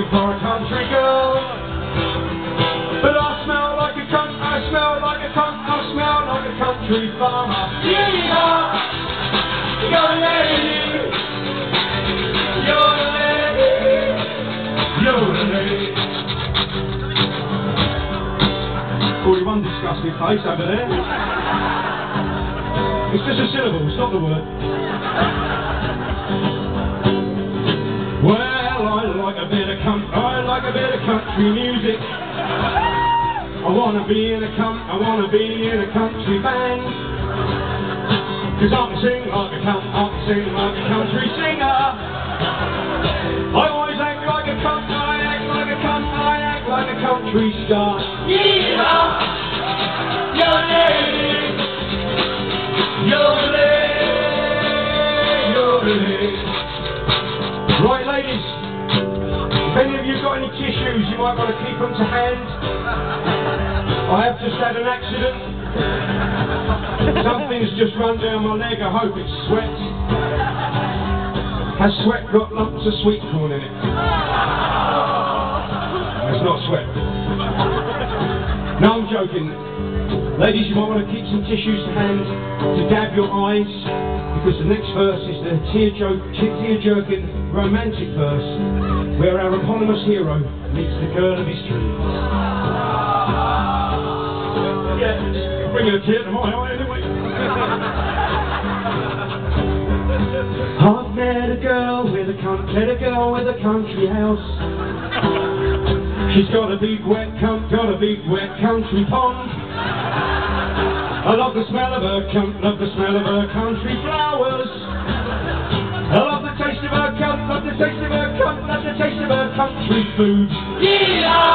looking for a country girl. But I smell like a cunt, I smell like a cunt, I smell like a country farmer. Yeah, you're a lady, you're a lady, you're a lady. Already one disgusting face over there. It's just a syllable, it's not the word. Well, a country, I like a bit of country music. I wanna be in a cunt, I wanna be in a country band. Cause I can sing like a cunt, I can sing like a country singer. I always act like a cunt, I act like a cunt, I act like a country star. Yeah, you're lady, you're lady, you're lady. Any tissues, you might want to keep them to hand. I have just had an accident. Something's just run down my leg. I hope it's sweat. Has sweat got lumps of sweet corn in it? It's not sweat. No, I'm joking. Ladies, you might want to keep some tissues to hand to dab your eyes because the next verse is the tear-jerking romantic verse where our eponymous hero meets the girl of his dreams. Yeah, bring a tear to my anyway. I've met a girl with a cunt, met a girl with a country house. She's got a big wet cunt, got a big wet country pond. I love the smell of her cunt, love the smell of her country flowers. Taste of her love the taste of her country food. Yeah!